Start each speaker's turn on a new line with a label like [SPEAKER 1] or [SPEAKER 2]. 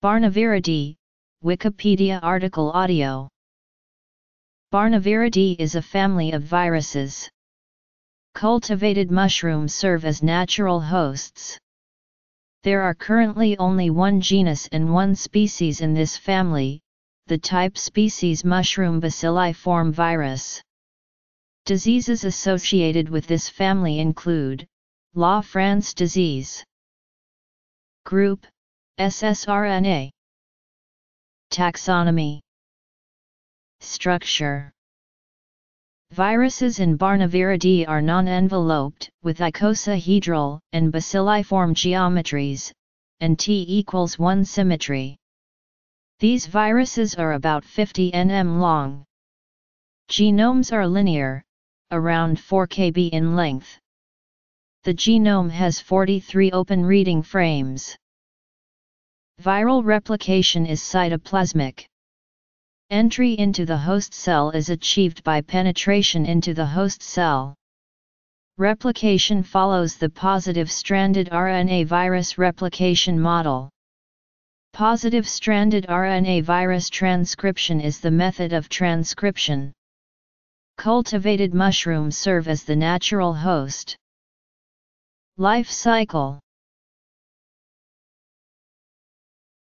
[SPEAKER 1] Barnaviridae, Wikipedia article audio. Barnaviridae is a family of viruses. Cultivated mushrooms serve as natural hosts. There are currently only one genus and one species in this family, the type species mushroom bacilliform virus. Diseases associated with this family include, La France disease. Group, SSRNA. Taxonomy Structure Viruses in Barnaviridae are non-enveloped, with icosahedral and bacilliform geometries, and T equals 1 symmetry. These viruses are about 50 nm long. Genomes are linear, around 4 kb in length. The genome has 43 open reading frames. Viral replication is cytoplasmic. Entry into the host cell is achieved by penetration into the host cell. Replication follows the positive stranded RNA virus replication model. Positive stranded RNA virus transcription is the method of transcription. Cultivated mushrooms serve as the natural host. Life cycle